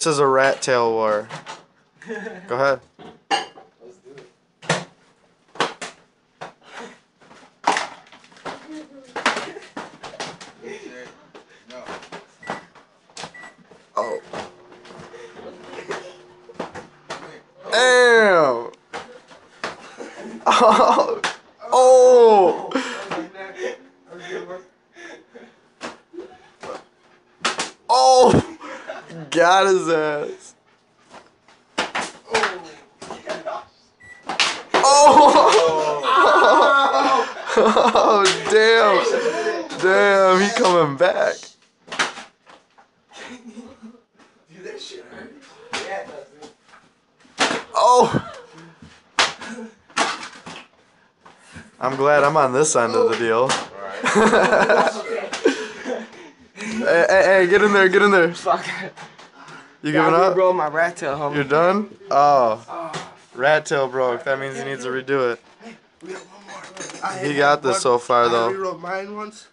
This is a rat tail war. Go ahead. Let's do it. No. Oh. Damn. Oh. Oh. Oh. Got his ass. Oh. Oh. oh, damn. Damn, he coming back. Dude, that shit hurt. Yeah, it does, dude. Oh. I'm glad I'm on this end of the deal. hey, hey, hey, get in there, get in there. Fuck. You giving up? Bro, my rat tail, homie. You're done? Oh. oh. Rat tail broke. That means he needs to redo it. We have one more. He got this so far I though. rewrote mine once.